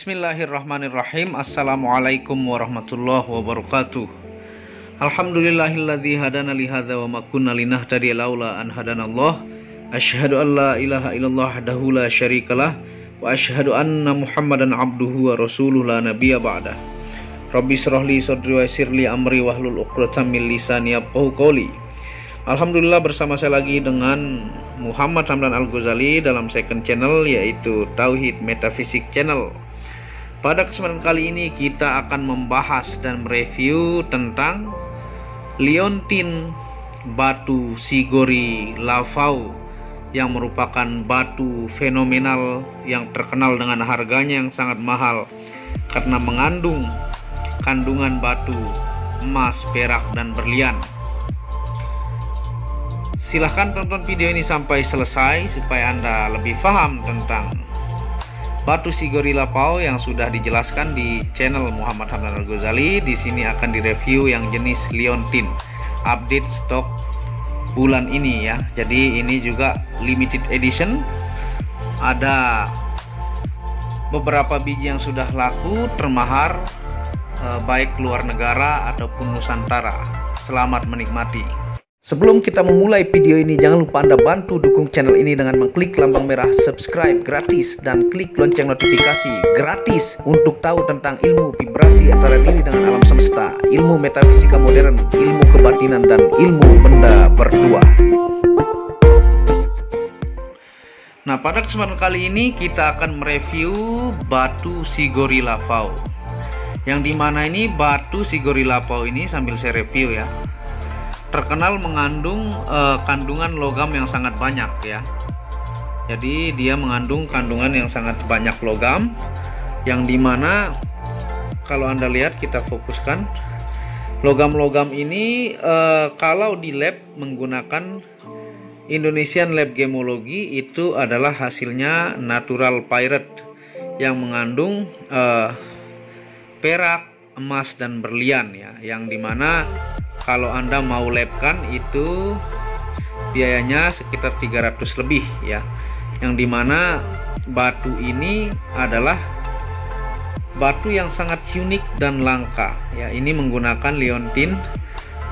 Bismillahirrahmanirrahim. Assalamualaikum warahmatullahi wabarakatuh. Alhamdulillahilladzi hadana li hadza wa ma kunna linahtadiya laula an hadanallah Asyhadu an la ilaha illallah wahdahu la syarikalah wa asyhadu anna Muhammadan abduhu wa rasuluhu la nabiyya ba'dah. Rabbi syrahli sadri wa yassirli amri wahlul 'uqdatam min lisani qawli. Alhamdulillah bersama saya lagi dengan Muhammad Hamdan Al-Ghazali dalam second channel yaitu Tauhid Metafisik Channel. Pada kesempatan kali ini kita akan membahas dan mereview tentang liontin batu Sigori Lavau yang merupakan batu fenomenal yang terkenal dengan harganya yang sangat mahal karena mengandung kandungan batu emas, perak, dan berlian. Silahkan tonton video ini sampai selesai supaya Anda lebih paham tentang batu Sigori Lapau yang sudah dijelaskan di channel Muhammad Hamdan Al-Ghazali. Di sini akan direview yang jenis Leontin. Update stok bulan ini ya. Jadi ini juga limited edition. Ada beberapa biji yang sudah laku termahar eh, baik luar negara ataupun Nusantara. Selamat menikmati. Sebelum kita memulai video ini, jangan lupa Anda bantu dukung channel ini dengan mengklik lambang merah subscribe gratis dan klik lonceng notifikasi gratis untuk tahu tentang ilmu vibrasi antara diri dengan alam semesta, ilmu metafisika modern, ilmu kebatinan, dan ilmu benda berdua. Nah, pada kesempatan kali ini kita akan mereview batu Sigori Lavau. Yang di mana ini batu Sigori Lavau ini sambil saya review ya terkenal mengandung uh, kandungan logam yang sangat banyak ya. Jadi dia mengandung kandungan yang sangat banyak logam yang di mana kalau anda lihat kita fokuskan logam-logam ini uh, kalau di lab menggunakan Indonesian Lab Gemologi itu adalah hasilnya natural pirate yang mengandung uh, perak, emas dan berlian ya, yang di mana kalau Anda mau labkan itu biayanya sekitar 300 lebih ya. Yang di mana batu ini adalah batu yang sangat unik dan langka ya. Ini menggunakan liontin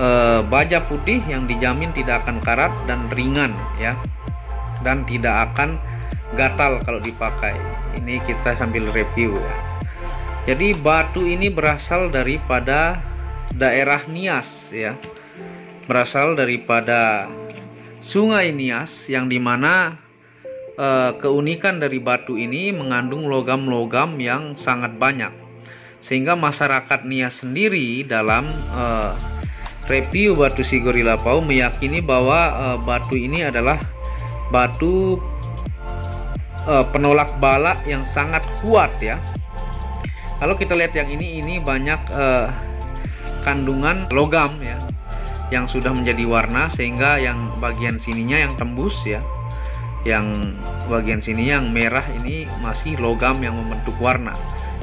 e, baja putih yang dijamin tidak akan karat dan ringan ya. Dan tidak akan gatal kalau dipakai. Ini kita sambil review ya. Jadi batu ini berasal daripada daerah Nias ya. Berasal daripada Sungai Nias yang di mana e, keunikan dari batu ini mengandung logam-logam yang sangat banyak. Sehingga masyarakat Nias sendiri dalam e, review batu Sigori Lapau meyakini bahwa e, batu ini adalah batu e, penolak bala yang sangat kuat ya. Kalau kita lihat yang ini ini banyak e, kandungan logam ya yang sudah menjadi warna sehingga yang bagian sininya yang tembus ya. Yang bagian sini yang merah ini masih logam yang membentuk warna.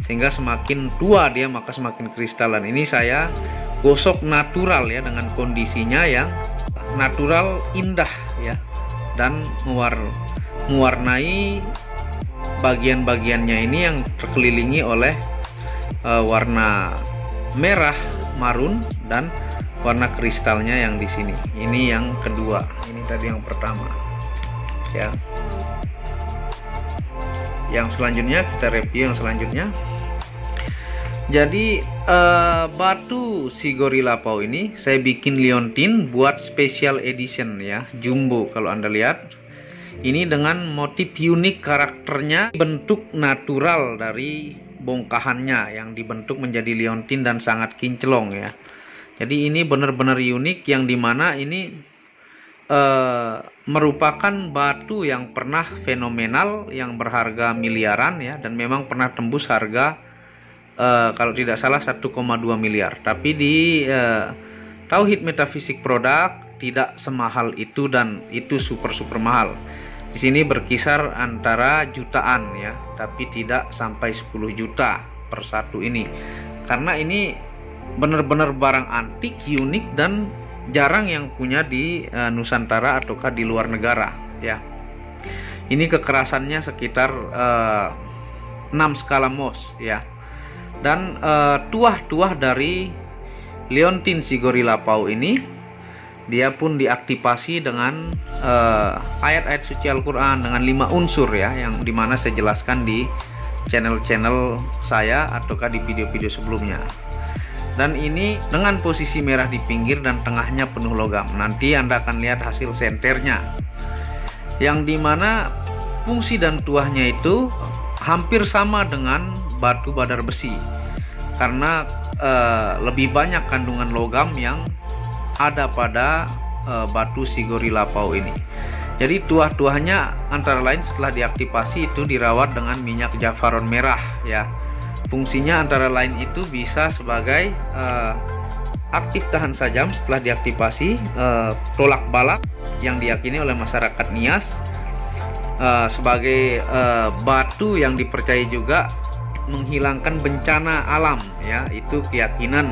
Sehingga semakin tua dia maka semakin kristalan. Ini saya gosok natural ya dengan kondisinya yang natural indah ya dan mewar mewarnai bagian-bagiannya ini yang terkelilingi oleh uh, warna merah marun dan warna kristalnya yang di sini. Ini yang kedua. Ini tadi yang pertama. Ya. Yang selanjutnya kita review yang selanjutnya. Jadi uh, batu Sigori Lapau ini saya bikin liontin buat special edition ya, jumbo kalau Anda lihat. Ini dengan motif unik karakternya, bentuk natural dari bongkahannya yang dibentuk menjadi liontin dan sangat kinclong ya. Jadi ini benar-benar unik yang di mana ini e, merupakan batu yang pernah fenomenal yang berharga miliaran ya dan memang pernah tembus harga e, kalau tidak salah 1,2 miliar. Tapi di e, Tauhid Metafisik Produk tidak semahal itu dan itu super super mahal. Di sini berkisar antara jutaan ya, tapi tidak sampai 10 juta per satu ini. Karena ini benar-benar barang antik, unik dan jarang yang punya di uh, Nusantara ataukah di luar negara ya. Ini kekerasannya sekitar uh, 6 skala Mohs ya dan tuah-tuah dari Leontin Sigorila Pau ini dia pun diaktifasi dengan ayat-ayat uh, suci Al-Quran dengan lima unsur ya yang di mana saya jelaskan di channel-channel saya ataukah di video-video sebelumnya. Dan ini dengan posisi merah di pinggir dan tengahnya penuh logam. Nanti anda akan lihat hasil senternya. Yang di mana fungsi dan tuahnya itu hampir sama dengan batu badar besi. Karena e, lebih banyak kandungan logam yang ada pada e, batu sigori lapau ini. Jadi tuah-tuahnya antara lain setelah diaktifasi itu dirawat dengan minyak jafaron merah ya. Fungsinya antara lain itu bisa sebagai uh, aktif tahan sajam setelah diaktifasi uh, tolak balak yang diyakini oleh masyarakat Nias uh, sebagai uh, batu yang dipercaya juga menghilangkan bencana alam ya. Itu keyakinan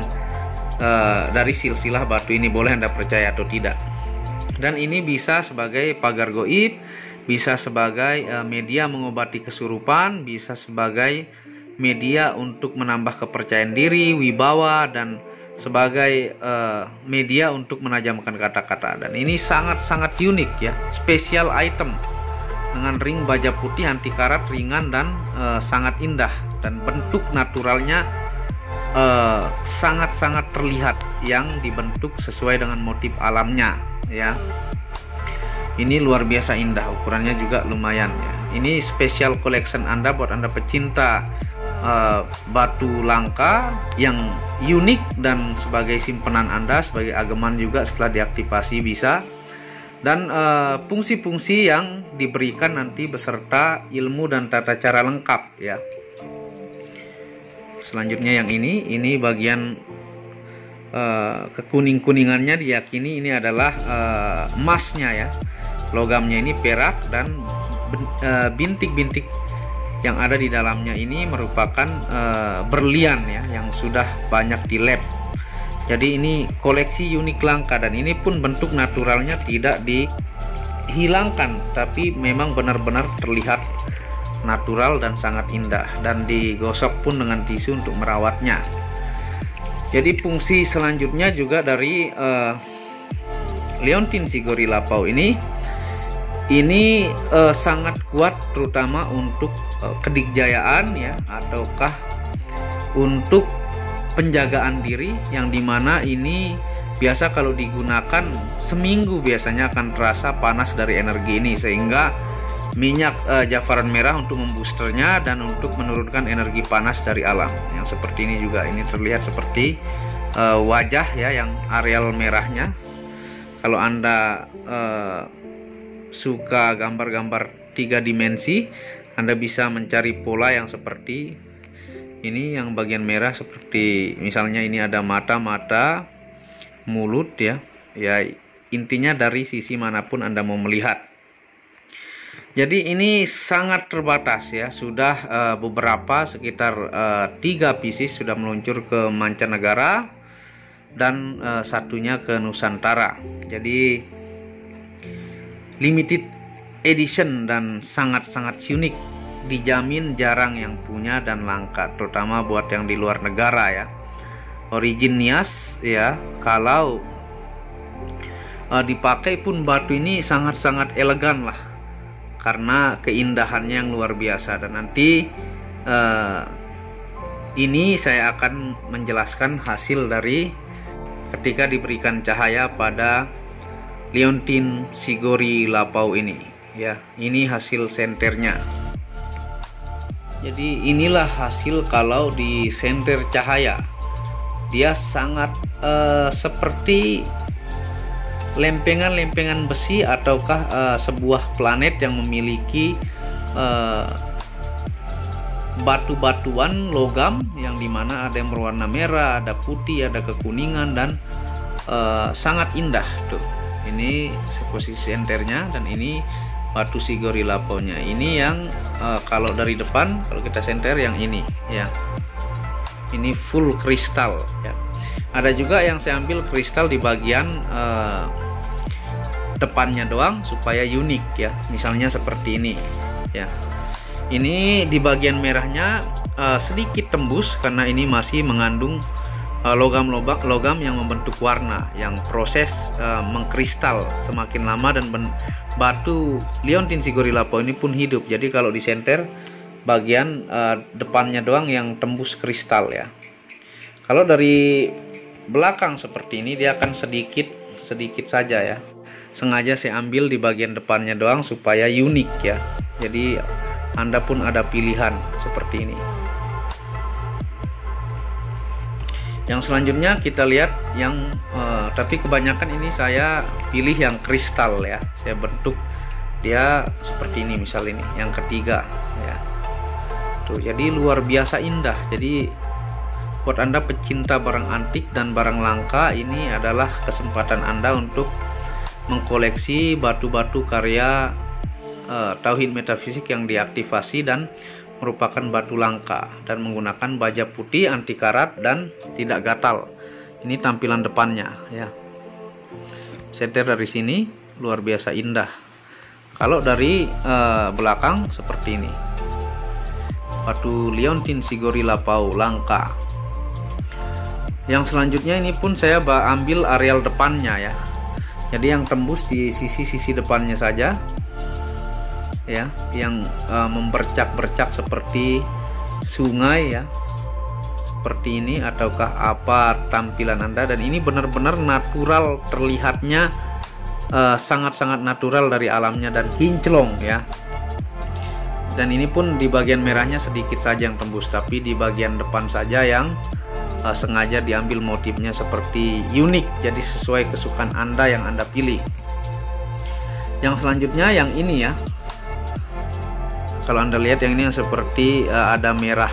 uh, dari silsilah batu ini boleh anda percaya atau tidak. Dan ini bisa sebagai pagar goib bisa sebagai uh, media mengobati kesurupan bisa sebagai media untuk menambah kepercayaan diri, wibawa dan sebagai uh, media untuk menajamkan kata-kata. Dan ini sangat-sangat unik ya, spesial item dengan ring baja putih anti karat ringan dan uh, sangat indah. Dan bentuk naturalnya eh, sangat-sangat uh, terlihat yang dibentuk sesuai dengan motif alamnya ya. Ini luar biasa indah, ukurannya juga lumayan ya. Ini special collection Anda buat Anda pecinta uh, batu langka yang unik dan sebagai simpenan Anda sebagai ageman juga setelah diaktifasi bisa dan eh, fungsi-fungsi uh, yang diberikan nanti beserta ilmu dan tata cara lengkap ya. Selanjutnya yang ini, ini bagian uh, kekuning-kuningannya diyakini ini adalah uh, emasnya ya. Logamnya ini perak dan bintik-bintik yang ada di dalamnya ini merupakan uh, berlian ya yang sudah banyak di lab. Jadi ini koleksi unik langka dan ini pun bentuk naturalnya tidak dihilangkan tapi memang benar-benar terlihat natural dan sangat indah dan digosok pun dengan tisu untuk merawatnya. Jadi fungsi selanjutnya juga dari uh, Leontin Sigori Lapau ini ini uh, sangat kuat terutama untuk uh, kedikjayaan ya ataukah untuk penjagaan diri yang di mana ini biasa kalau digunakan seminggu biasanya akan terasa panas dari energi ini sehingga minyak uh, jafaran merah untuk memboosternya dan untuk menurunkan energi panas dari alam. Yang seperti ini juga ini terlihat seperti uh, wajah ya yang areal merahnya. Kalau anda uh, suka gambar-gambar tiga dimensi Anda bisa mencari pola yang seperti ini yang bagian merah seperti misalnya ini ada mata-mata mulut ya. Ya intinya dari sisi mana pun Anda mau melihat jadi ini sangat terbatas ya. Sudah uh, beberapa sekitar uh, tiga pieces sudah meluncur ke mancanegara dan uh, satunya ke Nusantara. Jadi limited edition dan sangat-sangat unik. Dijamin jarang yang punya dan langka terutama buat yang di luar negara ya. Origin Nias ya kalau uh, dipakai pun batu ini sangat-sangat elegan lah karena keindahannya yang luar biasa. Dan nanti uh, ini saya akan menjelaskan hasil dari ketika diberikan cahaya pada Leontin Sigori Lapau ini. Ya ini hasil senternya. Jadi inilah hasil kalau di senter cahaya. Dia sangat uh, seperti lempengan-lempengan besi ataukah uh, sebuah planet yang memiliki uh, batu-batuan logam yang di mana ada yang berwarna merah, ada putih, ada kekuningan dan uh, sangat indah tuh. Ini posisi enternya dan ini batu sigori laponya ini yang uh, kalau dari depan kalau kita senter yang ini ya. Ini full kristal ya ada juga yang saya ambil kristal di bagian uh, depannya doang supaya unik ya. Misalnya seperti ini ya. Ini di bagian merahnya uh, sedikit tembus karena ini masih mengandung logam-logam uh, logam yang membentuk warna yang proses uh, mengkristal semakin lama dan batu liontin sigorilapo ini pun hidup. Jadi kalau disenter bagian uh, depannya doang yang tembus kristal ya. Kalau dari belakang seperti ini dia akan sedikit sedikit saja ya. Sengaja saya ambil di bagian depannya doang supaya unik ya. Jadi anda pun ada pilihan seperti ini. Yang selanjutnya kita lihat yang uh, tapi kebanyakan ini saya pilih yang kristal ya. Saya bentuk dia seperti ini misal ini. Yang ketiga ya. Tuh jadi luar biasa indah. Jadi buat anda pecinta barang antik dan barang langka ini adalah kesempatan anda untuk mengkoleksi batu-batu karya uh, tauhid metafisik yang diaktifasi dan merupakan batu langka dan menggunakan baja putih anti karat dan tidak gatal. Ini tampilan depannya ya. Setir dari sini luar biasa indah. Kalau dari uh, belakang seperti ini. Batu liontin sigori lapau langka yang selanjutnya ini pun saya ambil areal depannya ya. Jadi yang tembus di sisi-sisi depannya saja. Ya yang uh, membercak-bercak seperti sungai ya. Seperti ini ataukah apa tampilan Anda? Dan ini benar-benar natural terlihatnya eh, sangat-sangat uh, natural dari alamnya dan kinclong ya. Dan ini pun di bagian merahnya sedikit saja yang tembus tapi di bagian depan saja yang uh, sengaja diambil motifnya seperti unik jadi sesuai kesukaan Anda yang Anda pilih. Yang selanjutnya yang ini ya. Kalau anda lihat yang ini yang seperti uh, ada merah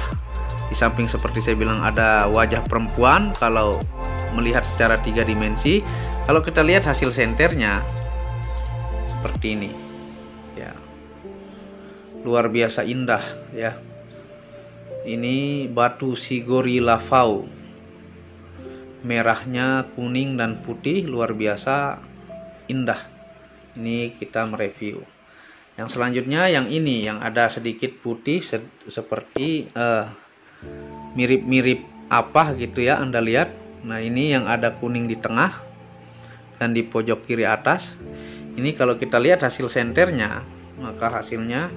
di samping seperti saya bilang ada wajah perempuan kalau melihat secara tiga dimensi. Kalau kita lihat hasil senternya seperti ini. Ya. Luar biasa indah ya. Ini batu sigori lavau merahnya kuning dan putih luar biasa indah. Ini kita mereview. Yang selanjutnya yang ini yang ada sedikit putih se seperti uh, mirip-mirip apa gitu ya Anda lihat. Nah ini yang ada kuning di tengah dan di pojok kiri atas. Ini kalau kita lihat hasil senternya maka hasilnya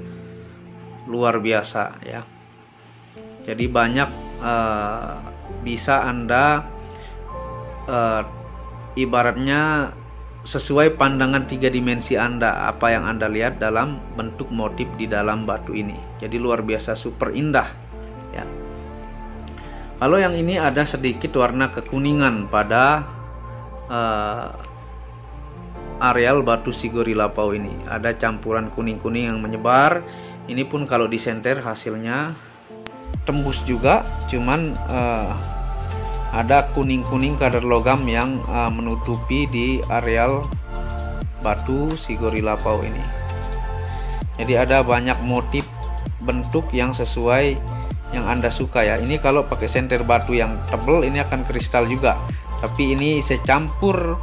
luar biasa ya. Jadi banyak uh, bisa Anda uh, ibaratnya sesuai pandangan tiga dimensi Anda apa yang Anda lihat dalam bentuk motif di dalam batu ini. Jadi luar biasa super indah ya. Kalau yang ini ada sedikit warna kekuningan pada uh, areal batu sigori lapau ini. Ada campuran kuning-kuning yang menyebar. Ini pun kalau disenter hasilnya tembus juga cuman uh, ada kuning-kuning kadar logam yang uh, menutupi di areal batu si gorilla pau ini. Jadi ada banyak motif bentuk yang sesuai yang anda suka ya. Ini kalau pakai senter batu yang tebal ini akan kristal juga. Tapi ini secampur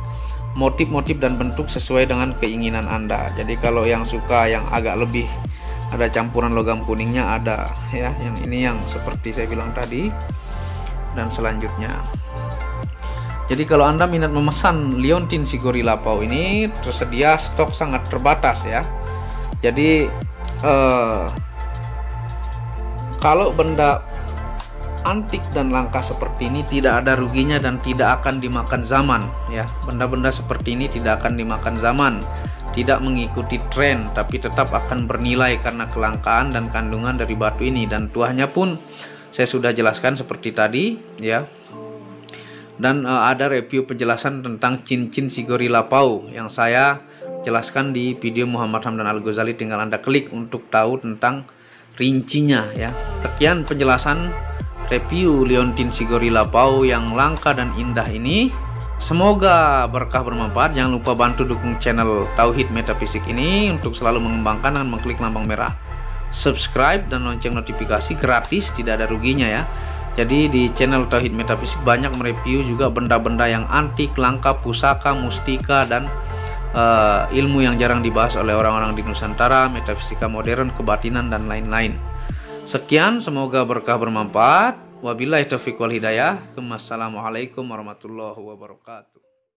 motif-motif dan bentuk sesuai dengan keinginan anda. Jadi kalau yang suka yang agak lebih ada campuran logam kuningnya ada ya. Yang ini yang seperti saya bilang tadi dan selanjutnya. Jadi kalau anda minat memesan liontin si gorilla pau ini tersedia stok sangat terbatas ya. Jadi eh, kalau benda antik dan langka seperti ini tidak ada ruginya dan tidak akan dimakan zaman ya. Benda-benda seperti ini tidak akan dimakan zaman tidak mengikuti tren tapi tetap akan bernilai karena kelangkaan dan kandungan dari batu ini. Dan tuahnya pun saya sudah jelaskan seperti tadi ya. Dan uh, ada review penjelasan tentang cincin sigori lapau yang saya jelaskan di video Muhammad Hamdan Al Ghazali tinggal anda klik untuk tahu tentang rincinya ya. Sekian penjelasan review liontin sigori lapau yang langka dan indah ini. Semoga berkah bermanfaat. Jangan lupa bantu dukung channel Tauhid Metafisik ini untuk selalu mengembangkan dan mengklik lambang merah subscribe dan lonceng notifikasi gratis tidak ada ruginya ya jadi di channel Tauhid Metafisik banyak mereview juga benda-benda yang antik, langka, pusaka, mustika dan uh, ilmu yang jarang dibahas oleh orang-orang di Nusantara, metafisika modern, kebatinan dan lain-lain. Sekian, semoga berkah bermanfaat. Wabillahi taufiq wal hidayah. Wassalamualaikum warahmatullahi wabarakatuh.